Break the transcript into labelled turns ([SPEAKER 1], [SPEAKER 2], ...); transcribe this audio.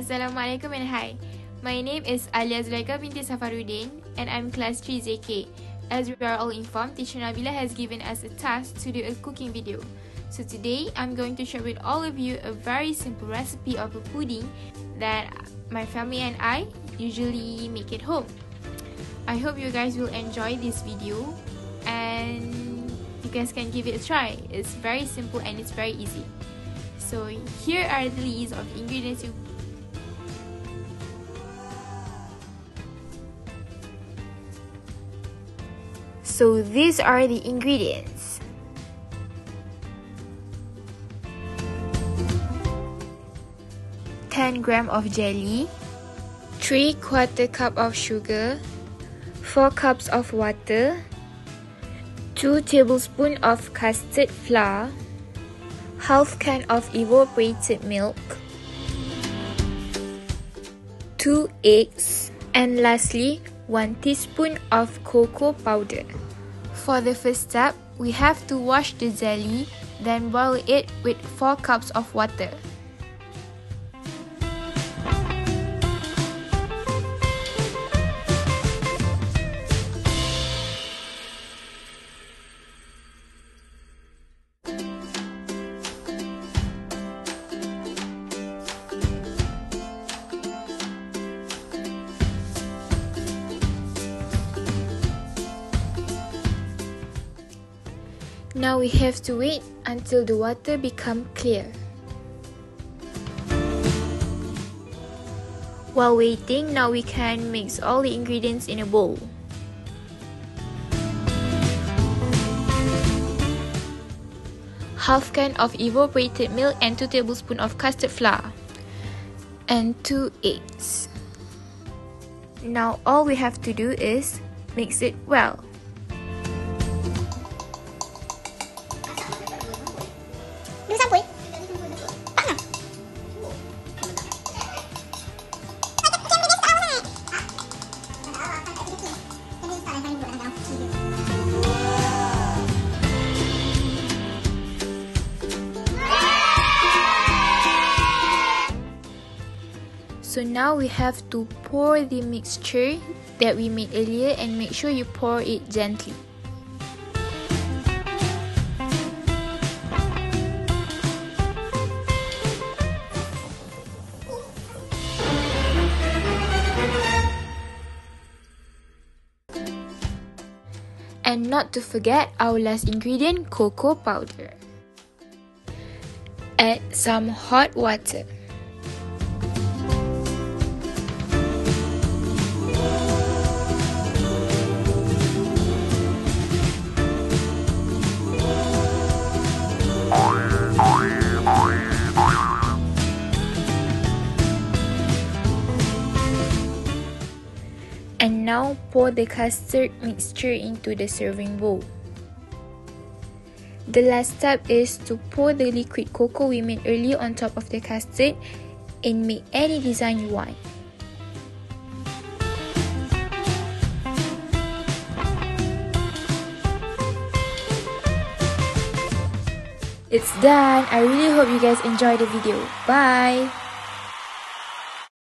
[SPEAKER 1] Assalamualaikum and hi. My name is Alieya Zulaikha binti Safaruddin and I'm class 3 ZK. As we are all informed, teacher Nabila has given us a task to do a cooking video. So today, I'm going to share with all of you a very simple recipe of a pudding that my family and I usually make at home. I hope you guys will enjoy this video and you guys can give it a try. It's very simple and it's very easy. So here are the list of ingredients you So these are the ingredients. Ten gram of jelly, three quarter cup of sugar, four cups of water, two tablespoon of custard flour, half can of evaporated milk, two eggs, and lastly 1 teaspoon of cocoa powder. For the first step, we have to wash the jelly, then boil it with 4 cups of water. Now we have to wait until the water become clear. While waiting, now we can mix all the ingredients in a bowl. Half can of evaporated milk and 2 tablespoons of custard flour. And 2 eggs. Now all we have to do is mix it well. So now we have to pour the mixture that we made earlier and make sure you pour it gently. And not to forget our last ingredient, cocoa powder. Add some hot water. And now pour the custard mixture into the serving bowl. The last step is to pour the liquid cocoa we made earlier on top of the custard and make any design you want. It's done. I really hope you guys enjoyed the video. Bye.